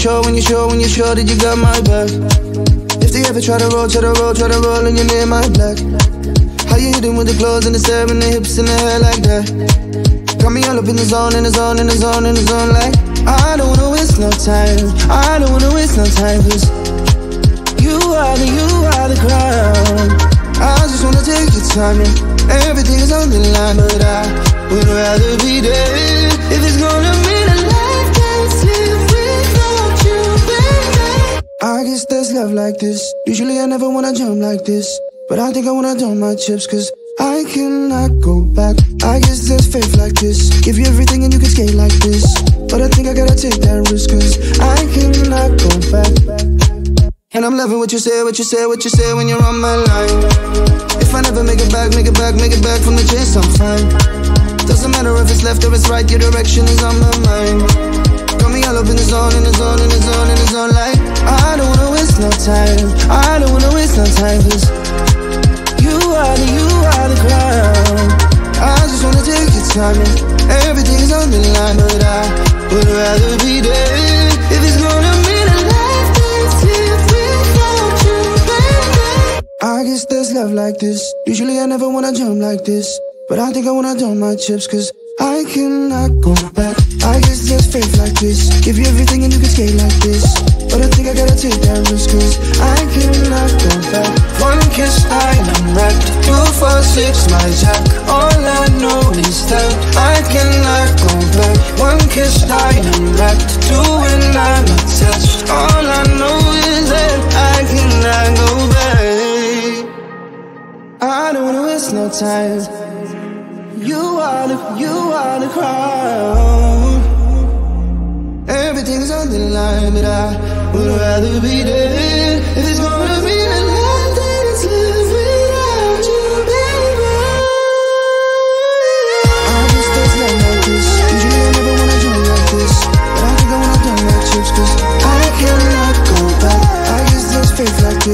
sure, when you sure, when you sure that you got my back. If they ever try to roll, try to roll, try to roll and you're near my black. How you hitting with the clothes and the and the hips and the hair like that? Got me all up in the zone, in the zone, in the zone, in the zone like I don't wanna waste no time, I don't wanna waste no time Cause you are the, you are the crown I just wanna take your time and everything is on the line But I would rather be dead if it's gonna mean I guess there's love like this Usually I never wanna jump like this But I think I wanna dump my chips cause I cannot go back. I guess there's faith like this. Give you everything and you can skate like this. But I think I gotta take that risk, cause I cannot go back. And I'm loving what you say, what you say, what you say when you're on my line. If I never make it back, make it back, make it back from the chase, I'm fine. Doesn't matter if it's left or it's right, your direction is on my mind. Got me all up in the zone, in the zone, in the zone, in the zone, like I don't wanna waste no time. I don't wanna waste no time, cause you are the, you are the crown. I just wanna take your time and everything's on the line, but I would rather be dead if it's gonna mean a life that's lived without you, baby. I guess there's love like this. Usually I never wanna jump like this, but I think I wanna dump my chips 'cause I cannot go back. I guess there's faith like this. Give you everything and you can skate like this. Six, my jack. All I know is that I cannot go back. One kiss, I am wrecked. Two, and I'm attached. All I know is that I cannot go back. I don't wanna waste no time. You are the, you are the crown. Everything's on the line, but I would rather be dead if it's gonna be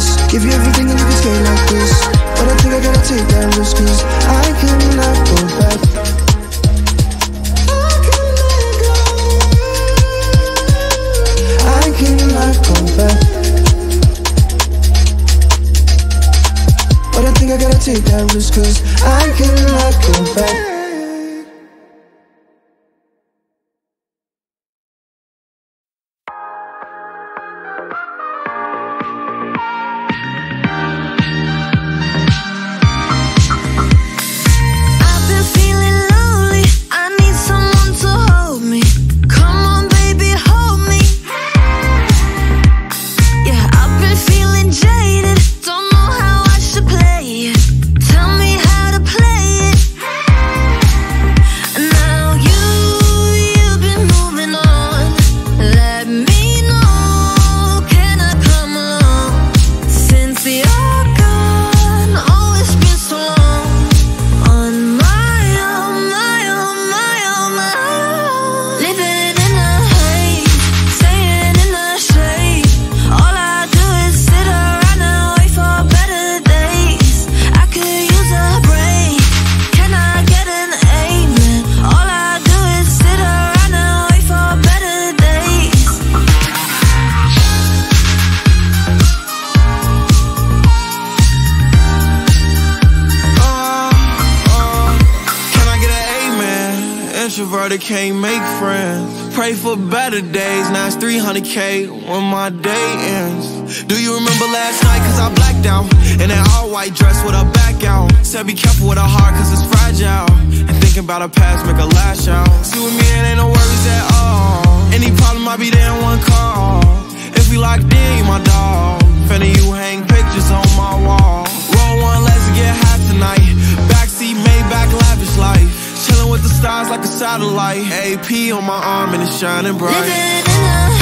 faith. Give you everything and you can skate like this, but I think I gotta take that risk 'cause. I cannot go back. But I think I gotta take that risk, cause I cannot go back. Introverted can't make friends. Pray for better days. Now it's 300k when my day ends. Do you remember last night? Cause I blacked out. In that all white dress with a back out. Said be careful with a heart cause it's fragile. And thinking about a past make a lash out. See with me, it ain't no worries at all. Any problem, I'll be there in one call. If we locked in, you my dog. Finna you hang pictures on my wall. Roll one, let's get high tonight. Backseat, Maybach, lavish life. Satellite. AP on my arm and it's shining bright.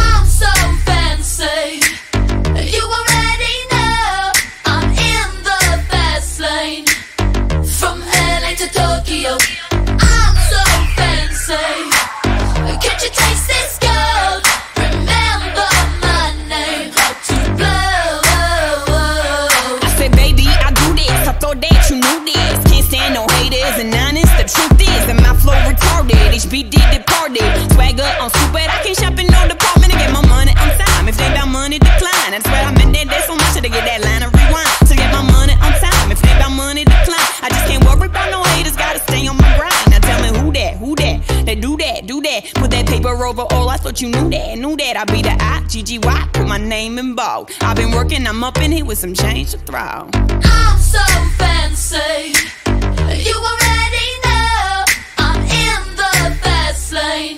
You knew that, knew that. I'd be the I, G-G-Y. Put my name in bold. I've been working, I'm up in here with some change to throw. I'm so fancy. You already know I'm in the fast lane.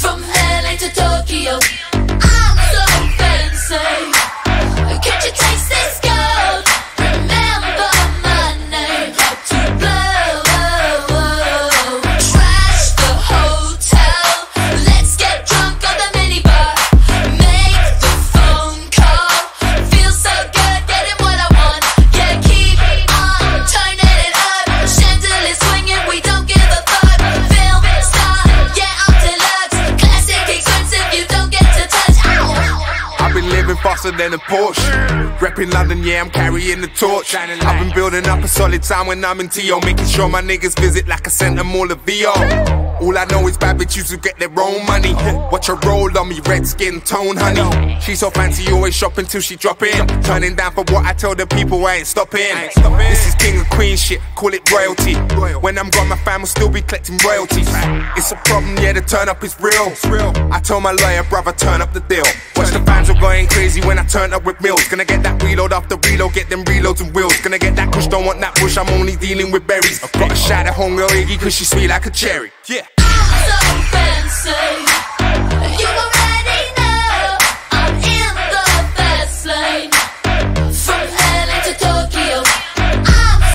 From LA to Tokyo. I'm so fancy. Than a Porsche. Repping London, yeah, I'm carrying the torch. I've been building up a solid time when I'm in TO, making sure my niggas visit like I sent them all a VO. All I know is bad bitches who get their own money. Watch her roll on me, red skin tone, honey. She's so fancy, always shopping till she drop in. Turning down for what I tell the people, I ain't stopping. This is king and queen shit, call it royalty. When I'm gone, my fam will still be collecting royalties. It's a problem, yeah, the turn up is real. I told my lawyer, brother, turn up the deal. Watch the fans are going crazy when I turn up with mills. Gonna get that reload after reload, get them reloads and wheels. Gonna get that push, don't want that push, I'm only dealing with berries. I've got a shot at homegirl Iggy cause she sweet like a cherry. Yeah.